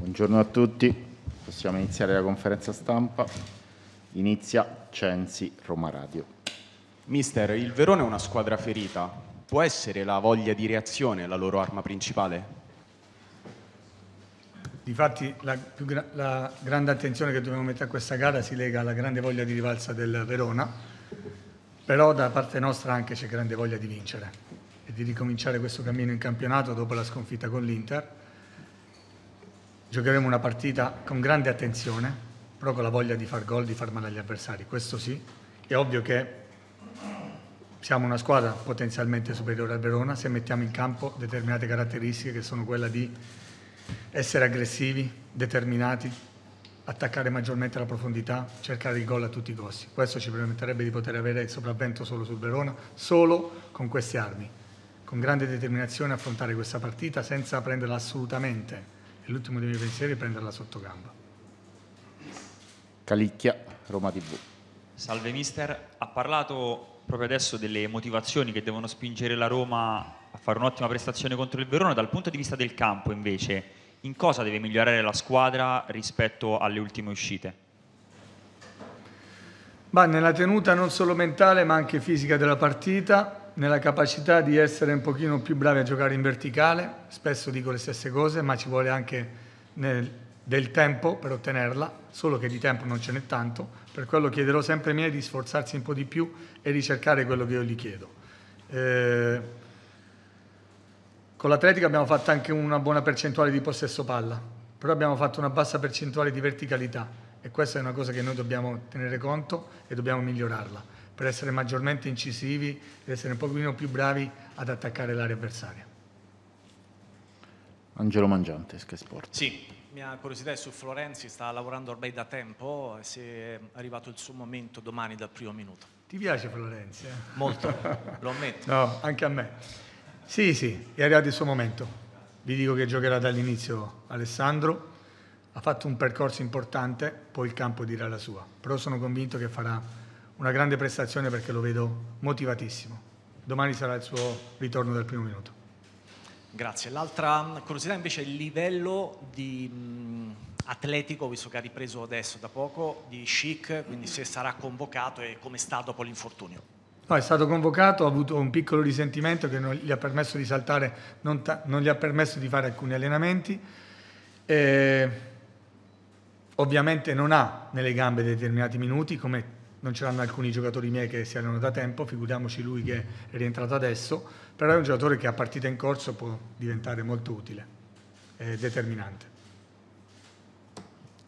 Buongiorno a tutti, possiamo iniziare la conferenza stampa. Inizia Censi Roma Radio. Mister, il Verona è una squadra ferita. Può essere la voglia di reazione la loro arma principale? Difatti la, gra- la grande attenzione che dobbiamo mettere a questa gara si lega alla grande voglia di rivalsa del Verona, però da parte nostra anche c'è grande voglia di vincere e di ricominciare questo cammino in campionato dopo la sconfitta con l'Inter. Giocheremo una partita con grande attenzione, però con la voglia di far gol, di far male agli avversari, questo sì. È ovvio che siamo una squadra potenzialmente superiore al Verona se mettiamo in campo determinate caratteristiche che sono quelle di essere aggressivi, determinati, attaccare maggiormente la profondità, cercare il gol a tutti i costi. Questo ci permetterebbe di poter avere il sopravvento solo sul Verona, solo con queste armi, con grande determinazione affrontare questa partita senza prenderla assolutamente. E l'ultimo dei miei pensieri è prenderla sotto gamba. Calicchia, Roma TV. Salve mister, ha parlato proprio adesso delle motivazioni che devono spingere la Roma a fare un'ottima prestazione contro il Verona. Dal punto di vista del campo invece, in cosa deve migliorare la squadra rispetto alle ultime uscite? Ma nella tenuta non solo mentale ma anche fisica della partita, nella capacità di essere un pochino più bravi a giocare in verticale, spesso dico le stesse cose, ma ci vuole anche nel, del tempo per ottenerla, solo che di tempo non ce n'è tanto, per quello chiederò sempre ai miei di sforzarsi un po' di più e ricercare quello che io gli chiedo. Eh, con l'Atletica abbiamo fatto anche una buona percentuale di possesso palla, però abbiamo fatto una bassa percentuale di verticalità e questa è una cosa che noi dobbiamo tenere conto e dobbiamo migliorarla per essere maggiormente incisivi ed essere un pochino più bravi ad attaccare l'area avversaria. Angelo Mangiante, Sky Sport. Sì, mia curiosità è su Florenzi, sta lavorando ormai da tempo e se è arrivato il suo momento domani dal primo minuto. Ti piace Florenzi? Eh? Molto, lo ammetto. No, anche a me. Sì, sì, è arrivato il suo momento. Vi dico che giocherà dall'inizio Alessandro, ha fatto un percorso importante, poi il campo dirà la sua, però sono convinto che farà una grande prestazione perché lo vedo motivatissimo. Domani sarà il suo ritorno del primo minuto. Grazie. L'altra curiosità invece è il livello di, mh, atletico, visto che ha ripreso adesso da poco, di Chic, quindi se sarà convocato e come sta dopo l'infortunio. No, è stato convocato, ha avuto un piccolo risentimento che non gli ha permesso di saltare, non, non gli ha permesso di fare alcuni allenamenti. E ovviamente non ha nelle gambe determinati minuti, come non ce l'hanno alcuni giocatori miei che si allenano da tempo, figuriamoci lui che è rientrato adesso, però è un giocatore che a partita in corso può diventare molto utile e determinante.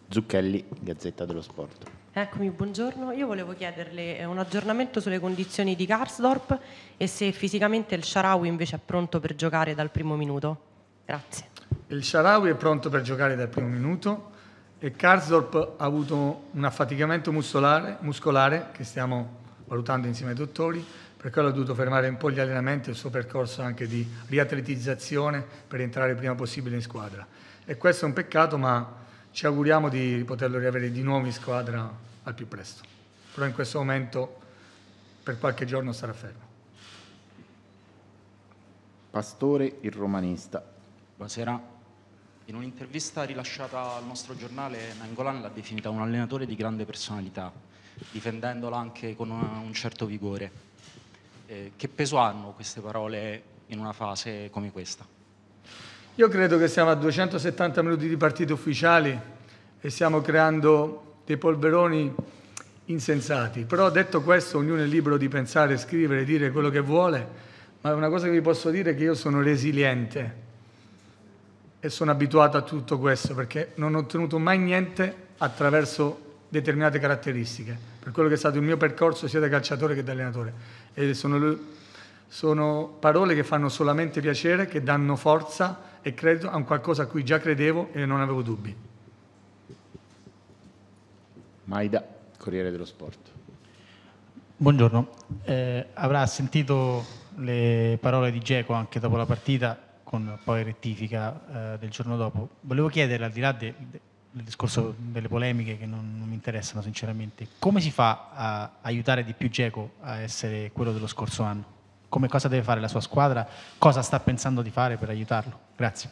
Zucchelli, Gazzetta dello Sport. Eccomi, buongiorno. Io volevo chiederle eh, un aggiornamento sulle condizioni di Karsdorp e se fisicamente il Sharawi invece è pronto per giocare dal primo minuto. Grazie. Il Sharawi è pronto per giocare dal primo minuto e Karsdorp ha avuto un affaticamento muscolare, muscolare che stiamo valutando insieme ai dottori, per quello ha dovuto fermare un po' gli allenamenti e il suo percorso anche di riatletizzazione per entrare il prima possibile in squadra. E questo è un peccato, ma ci auguriamo di poterlo riavere di nuovo in squadra al più presto. Però in questo momento per qualche giorno sarà fermo. Pastore, il romanista. Buonasera. In un'intervista rilasciata al nostro giornale, Nangolan l'ha definita un allenatore di grande personalità, difendendola anche con un certo vigore. Eh, che peso hanno queste parole in una fase come questa? Io credo che siamo a 270 minuti di partite ufficiali e stiamo creando dei polveroni insensati. Però detto questo, ognuno è libero di pensare, scrivere, dire quello che vuole, ma una cosa che vi posso dire è che io sono resiliente e sono abituato a tutto questo perché non ho ottenuto mai niente attraverso determinate caratteristiche, per quello che è stato il mio percorso sia da calciatore che da allenatore. E sono, sono parole che fanno solamente piacere, che danno forza e credo a un qualcosa a cui già credevo e non avevo dubbi. Maida, Corriere dello Sport. Buongiorno, eh, avrà sentito le parole di Geco anche dopo la partita con poi rettifica eh, del giorno dopo. Volevo chiedere, al di là de, de, del discorso delle polemiche che non, non, mi interessano sinceramente, come si fa a aiutare di più Geco a essere quello dello scorso anno? come cosa deve fare la sua squadra, cosa sta pensando di fare per aiutarlo. Grazie.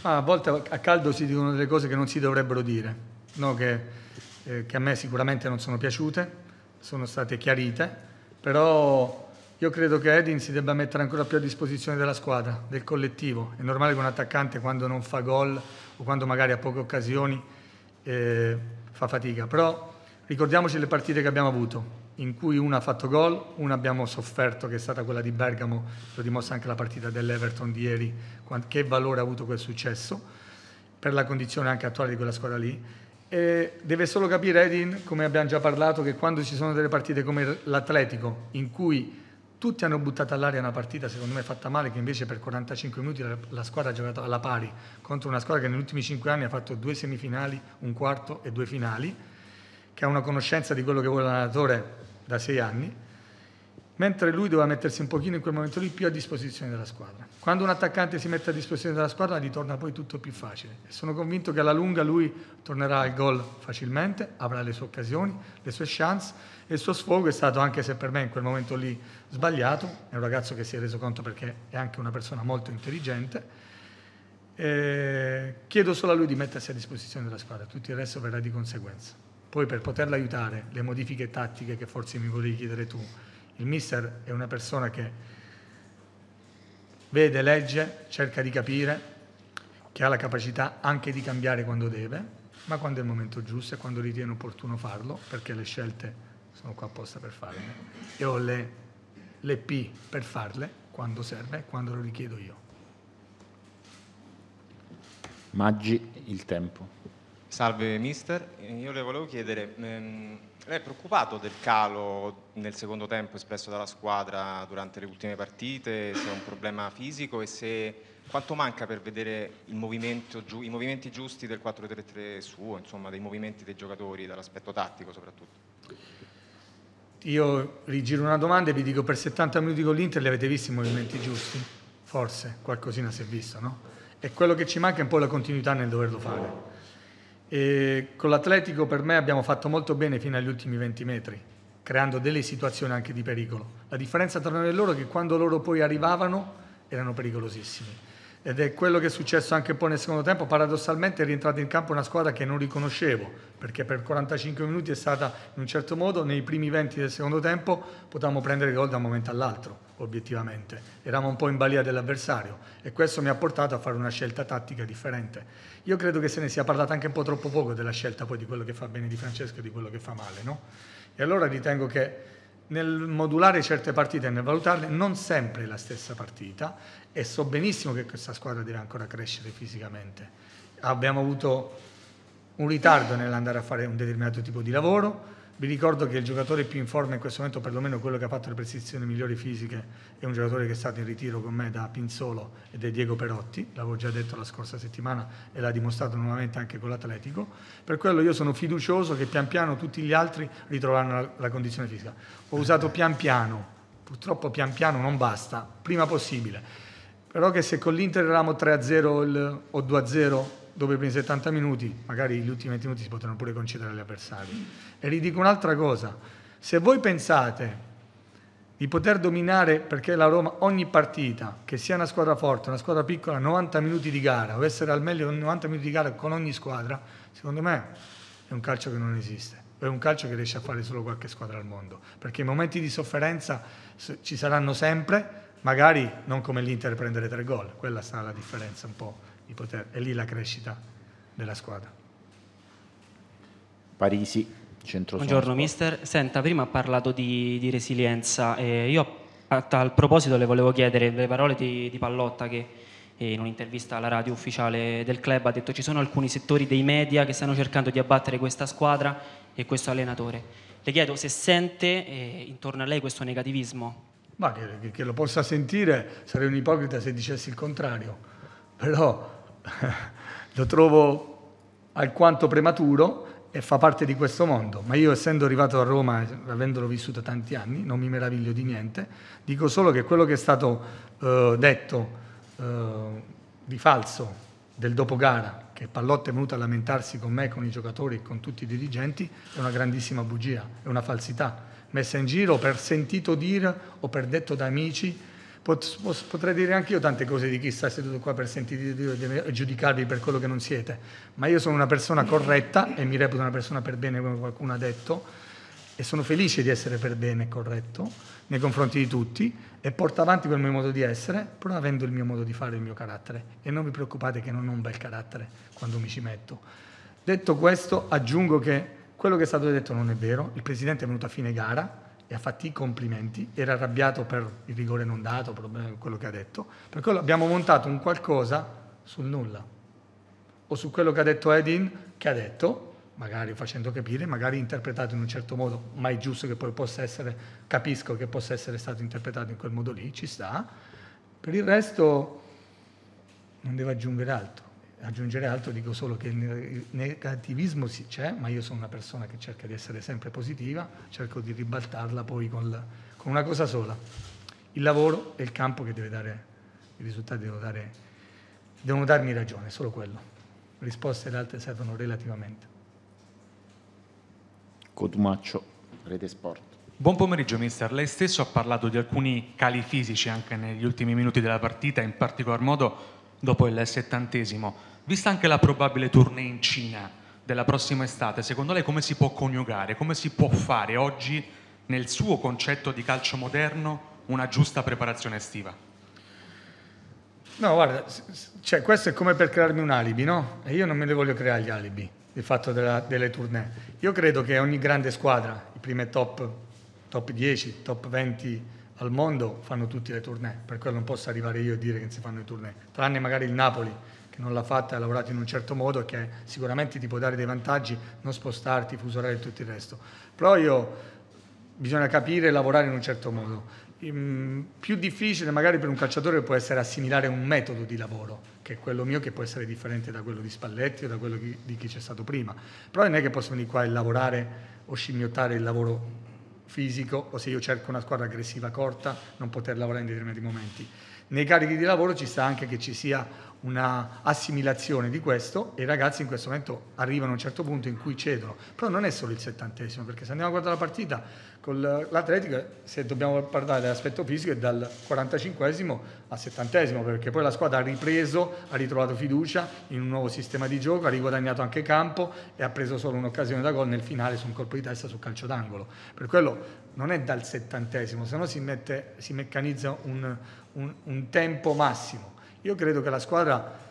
Ah, a volte a caldo si dicono delle cose che non si dovrebbero dire, no? che, eh, che a me sicuramente non sono piaciute, sono state chiarite, però io credo che Edin si debba mettere ancora più a disposizione della squadra, del collettivo. È normale che un attaccante quando non fa gol o quando magari ha poche occasioni eh, fa fatica, però ricordiamoci le partite che abbiamo avuto in cui una ha fatto gol, una abbiamo sofferto che è stata quella di Bergamo, lo dimostra anche la partita dell'Everton di ieri, che valore ha avuto quel successo per la condizione anche attuale di quella squadra lì. E deve solo capire Edin, come abbiamo già parlato, che quando ci sono delle partite come l'Atletico, in cui tutti hanno buttato all'aria una partita secondo me fatta male, che invece per 45 minuti la, squadra ha giocato alla pari contro una squadra che negli ultimi 5 anni ha fatto due semifinali, un quarto e due finali, che ha una conoscenza di quello che vuole l'allenatore da sei anni, mentre lui doveva mettersi un pochino in quel momento lì più a disposizione della squadra. Quando un attaccante si mette a disposizione della squadra gli torna poi tutto più facile sono convinto che alla lunga lui tornerà al gol facilmente, avrà le sue occasioni, le sue chance e il suo sfogo è stato, anche se per me in quel momento lì sbagliato, è un ragazzo che si è reso conto perché è anche una persona molto intelligente, eh, chiedo solo a lui di mettersi a disposizione della squadra, tutto il resto verrà di conseguenza. Poi per poterla aiutare, le modifiche tattiche che forse mi volevi chiedere tu, il mister è una persona che vede, legge, cerca di capire, che ha la capacità anche di cambiare quando deve, ma quando è il momento giusto e quando ritiene opportuno farlo, perché le scelte sono qua apposta per farle e ho le, le P per farle quando serve e quando lo richiedo io. Maggi, il tempo. Salve mister, io le volevo chiedere, ehm, lei è preoccupato del calo nel secondo tempo espresso dalla squadra durante le ultime partite, se è un problema fisico e se quanto manca per vedere i movimenti giusti del 4-3-3 suo, insomma dei movimenti dei giocatori, dall'aspetto tattico soprattutto? Io rigiro una domanda e vi dico per 70 minuti con l'Inter li avete visti i movimenti giusti? Forse, qualcosina si è visto, no? E quello che ci manca è un po' la continuità nel doverlo fare. E con l'Atletico per me abbiamo fatto molto bene fino agli ultimi 20 metri, creando delle situazioni anche di pericolo. La differenza tra noi e loro è che quando loro poi arrivavano erano pericolosissimi. Ed è quello che è successo anche un po' nel secondo tempo. Paradossalmente è rientrata in campo una squadra che non riconoscevo, perché per 45 minuti è stata in un certo modo, nei primi 20 del secondo tempo potevamo prendere gol da un momento all'altro, obiettivamente. Eravamo un po' in balia dell'avversario e questo mi ha portato a fare una scelta tattica differente. Io credo che se ne sia parlato anche un po' troppo poco della scelta poi di quello che fa bene di Francesco e di quello che fa male, no? E allora ritengo che nel modulare certe partite e nel valutarle non sempre è la stessa partita e so benissimo che questa squadra deve ancora crescere fisicamente. Abbiamo avuto un ritardo nell'andare a fare un determinato tipo di lavoro, vi ricordo che il giocatore più in forma in questo momento, perlomeno quello che ha fatto le prestazioni migliori fisiche, è un giocatore che è stato in ritiro con me da Pinzolo ed è Diego Perotti, l'avevo già detto la scorsa settimana e l'ha dimostrato nuovamente anche con l'Atletico. Per quello io sono fiducioso che pian piano tutti gli altri ritrovano la, la condizione fisica. Ho usato pian piano, purtroppo pian piano non basta, prima possibile. Però che se con l'Inter eravamo 3-0 o 2-0 dopo i primi 70 minuti, magari gli ultimi 20 minuti si potranno pure concedere agli avversari. E vi dico un'altra cosa, se voi pensate di poter dominare, perché la Roma ogni partita, che sia una squadra forte, una squadra piccola, 90 minuti di gara, o essere al meglio 90 minuti di gara con ogni squadra, secondo me è un calcio che non esiste. È un calcio che riesce a fare solo qualche squadra al mondo, perché i momenti di sofferenza ci saranno sempre, magari non come l'Inter prendere tre gol, quella sarà la differenza un po' di poter, è lì la crescita della squadra. Parisi, centro Buongiorno mister, senta, prima ha parlato di, di resilienza e io a tal proposito le volevo chiedere le parole di, di Pallotta che in un'intervista alla radio ufficiale del club ha detto ci sono alcuni settori dei media che stanno cercando di abbattere questa squadra e questo allenatore. Le chiedo se sente eh, intorno a lei questo negativismo. Ma che, che, lo possa sentire sarei un ipocrita se dicessi il contrario, però lo trovo alquanto prematuro e fa parte di questo mondo, ma io essendo arrivato a Roma, avendolo vissuto tanti anni, non mi meraviglio di niente, dico solo che quello che è stato eh, detto eh, di falso del dopo gara, che Pallotta è venuto a lamentarsi con me, con i giocatori e con tutti i dirigenti, è una grandissima bugia, è una falsità, messa in giro per sentito dire o per detto da amici Pot- potrei dire anche io tante cose di chi sta seduto qua per sentire Dio e giudicarvi per quello che non siete, ma io sono una persona corretta e mi reputo una persona per bene come qualcuno ha detto e sono felice di essere per bene e corretto nei confronti di tutti e porto avanti quel mio modo di essere, pur avendo il mio modo di fare, il mio carattere. E non vi preoccupate che non ho un bel carattere quando mi ci metto. Detto questo, aggiungo che quello che è stato detto non è vero, il Presidente è venuto a fine gara e ha fatto i complimenti, era arrabbiato per il rigore non dato, per quello che ha detto, per quello abbiamo montato un qualcosa sul nulla, o su quello che ha detto Edin, che ha detto, magari facendo capire, magari interpretato in un certo modo, ma è giusto che poi possa essere, capisco che possa essere stato interpretato in quel modo lì, ci sta. Per il resto non devo aggiungere altro. Aggiungere altro dico solo che il negativismo sì c'è, ma io sono una persona che cerca di essere sempre positiva, cerco di ribaltarla poi con, la, con una cosa sola, il lavoro e il campo che deve dare, i risultati devono, dare, devono darmi ragione, solo quello. Risposte le altre servono relativamente. Cotumaccio, Rete Sport. Buon pomeriggio mister, lei stesso ha parlato di alcuni cali fisici anche negli ultimi minuti della partita, in particolar modo dopo il settantesimo. Vista anche la probabile tournée in Cina della prossima estate, secondo lei come si può coniugare, come si può fare oggi nel suo concetto di calcio moderno una giusta preparazione estiva? No, guarda, cioè, questo è come per crearmi un alibi, no? E io non me ne voglio creare gli alibi il fatto della, delle tournée. Io credo che ogni grande squadra, i primi top, top 10, top 20 al mondo, fanno tutte le tournée, per quello non posso arrivare io a dire che si fanno le tournée, tranne magari il Napoli che non l'ha fatta ha lavorato in un certo modo che sicuramente ti può dare dei vantaggi, non spostarti, fuso orario e tutto il resto. Però io bisogna capire e lavorare in un certo modo. Mm, più difficile magari per un calciatore può essere assimilare un metodo di lavoro, che è quello mio, che può essere differente da quello di Spalletti o da quello di chi c'è stato prima. Però non è che posso venire qua e lavorare o scimmiottare il lavoro fisico o se io cerco una squadra aggressiva corta non poter lavorare in determinati momenti. Nei carichi di lavoro ci sta anche che ci sia una assimilazione di questo e i ragazzi in questo momento arrivano a un certo punto in cui cedono. Però non è solo il settantesimo, perché se andiamo a guardare la partita con l'Atletica, se dobbiamo parlare dell'aspetto fisico, è dal 45 al 70 perché poi la squadra ha ripreso, ha ritrovato fiducia in un nuovo sistema di gioco, ha riguadagnato anche campo e ha preso solo un'occasione da gol nel finale su un colpo di testa sul calcio d'angolo. Per quello non è dal settantesimo, se no si, mette, si meccanizza un, un, un tempo massimo. Io credo che la squadra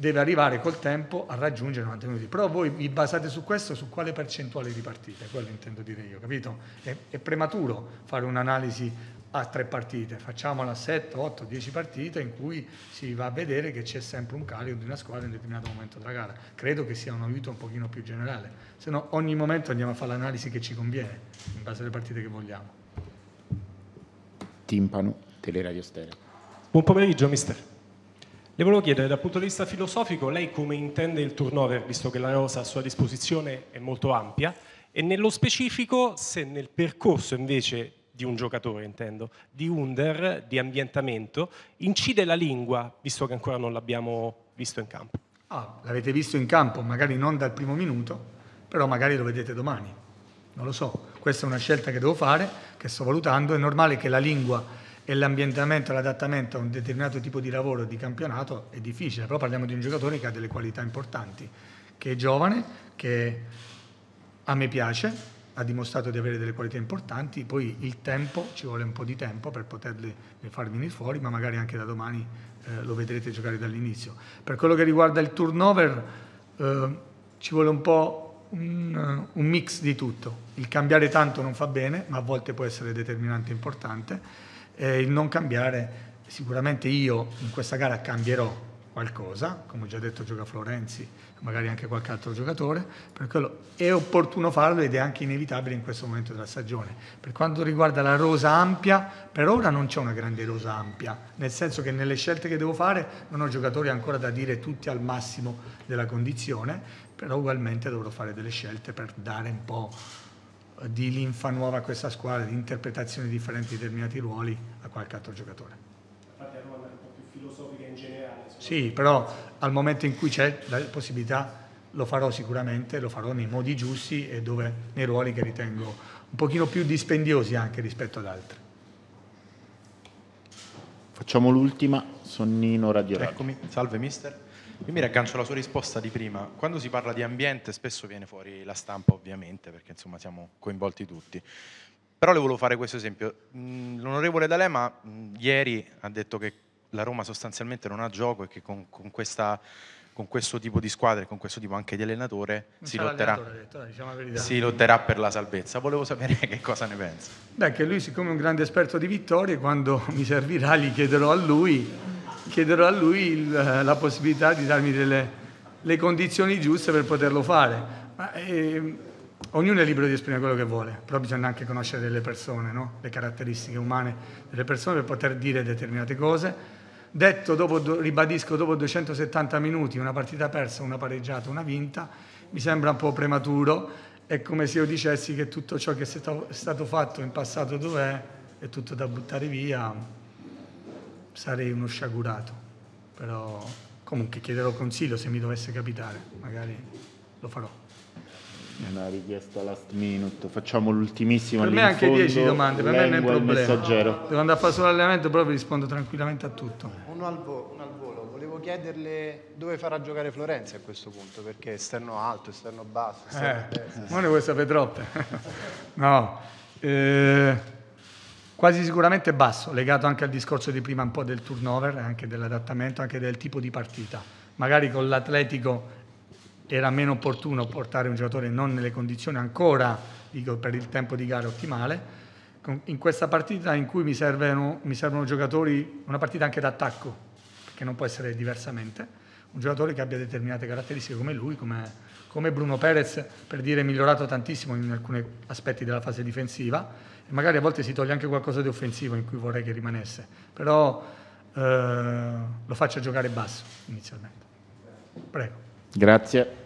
deve arrivare col tempo a raggiungere 90 minuti. Però voi vi basate su questo, su quale percentuale di partite, quello intendo dire io, capito? È, è prematuro fare un'analisi a tre partite, facciamola a 7, 8, 10 partite in cui si va a vedere che c'è sempre un carico di una squadra in un determinato momento della gara. Credo che sia un aiuto un pochino più generale, se no ogni momento andiamo a fare l'analisi che ci conviene, in base alle partite che vogliamo. Timpano, Teleradio Stereo. Buon pomeriggio mister. Le volevo chiedere dal punto di vista filosofico lei come intende il turnover, visto che la rosa a sua disposizione è molto ampia, e nello specifico se nel percorso invece di un giocatore, intendo, di under, di ambientamento, incide la lingua, visto che ancora non l'abbiamo visto in campo. Ah, l'avete visto in campo, magari non dal primo minuto, però magari lo vedete domani. Non lo so, questa è una scelta che devo fare, che sto valutando, è normale che la lingua e l'ambientamento, l'adattamento a un determinato tipo di lavoro di campionato è difficile, però parliamo di un giocatore che ha delle qualità importanti, che è giovane, che a me piace, ha dimostrato di avere delle qualità importanti, poi il tempo, ci vuole un po' di tempo per poterle far venire fuori, ma magari anche da domani eh, lo vedrete giocare dall'inizio. Per quello che riguarda il turnover, eh, ci vuole un po' un, un mix di tutto. Il cambiare tanto non fa bene, ma a volte può essere determinante e importante eh, il non cambiare, sicuramente io in questa gara cambierò qualcosa, come ho già detto gioca Florenzi, magari anche qualche altro giocatore, per quello è opportuno farlo ed è anche inevitabile in questo momento della stagione. Per quanto riguarda la rosa ampia, per ora non c'è una grande rosa ampia, nel senso che nelle scelte che devo fare non ho giocatori ancora da dire tutti al massimo della condizione, però ugualmente dovrò fare delle scelte per dare un po' di linfa nuova a questa squadra, di interpretazioni differenti di determinati ruoli a qualche altro giocatore. Infatti a Roma è un po' più filosofica in generale. Sì, però al momento in cui c'è la possibilità lo farò sicuramente, lo farò nei modi giusti e dove, nei ruoli che ritengo un pochino più dispendiosi anche rispetto ad altri. Facciamo l'ultima, Sonnino Radio Radio. Eccomi, salve mister. Io mi raggancio alla sua risposta di prima. Quando si parla di ambiente spesso viene fuori la stampa ovviamente, perché insomma siamo coinvolti tutti. Però le volevo fare questo esempio. Mm, L'onorevole D'Alema mh, ieri ha detto che la Roma sostanzialmente non ha gioco e che con, con questa- con questo tipo di squadra e con questo tipo anche di allenatore si lotterà, detto, diciamo si lotterà per la salvezza. Volevo sapere che cosa ne pensa. Beh, che lui, siccome è un grande esperto di vittorie, quando mi servirà gli chiederò a lui, chiederò a lui il- la possibilità di darmi delle le condizioni giuste per poterlo fare. Ma, ehm, ognuno è libero di esprimere quello che vuole, però bisogna anche conoscere delle persone, no? le caratteristiche umane delle persone per poter dire determinate cose. Detto, dopo, do- ribadisco, dopo 270 minuti, una partita persa, una pareggiata, una vinta, mi sembra un po' prematuro. È come se io dicessi che tutto ciò che è stato fatto in passato dov'è è tutto da buttare via. Sarei uno sciagurato. Però comunque chiederò consiglio se mi dovesse capitare, magari lo farò. Una richiesta last minute. Facciamo l'ultimissima. Per me anche fondo. 10 domande, per me non è un problema. Devo andare a fare solo allenamento, però vi rispondo tranquillamente a tutto. Uno al, vo- uno al volo, volevo chiederle dove farà giocare Florenzi a questo punto, perché esterno alto, esterno basso, esterno Eh, ma ne vuoi sapere troppe? no, eh, quasi sicuramente basso, legato anche al discorso di prima un po' del turnover, anche dell'adattamento, anche del tipo di partita. Magari con l'Atletico era meno opportuno portare un giocatore non nelle condizioni ancora, dico, per il tempo di gara ottimale. In questa partita in cui mi servono, mi servono giocatori, una partita anche d'attacco, perché non può essere diversamente, un giocatore che abbia determinate caratteristiche come lui, come, come Bruno Perez, per dire migliorato tantissimo in alcuni aspetti della fase difensiva, e magari a volte si toglie anche qualcosa di offensivo in cui vorrei che rimanesse, però eh, lo faccio giocare basso inizialmente. Prego. Grazie.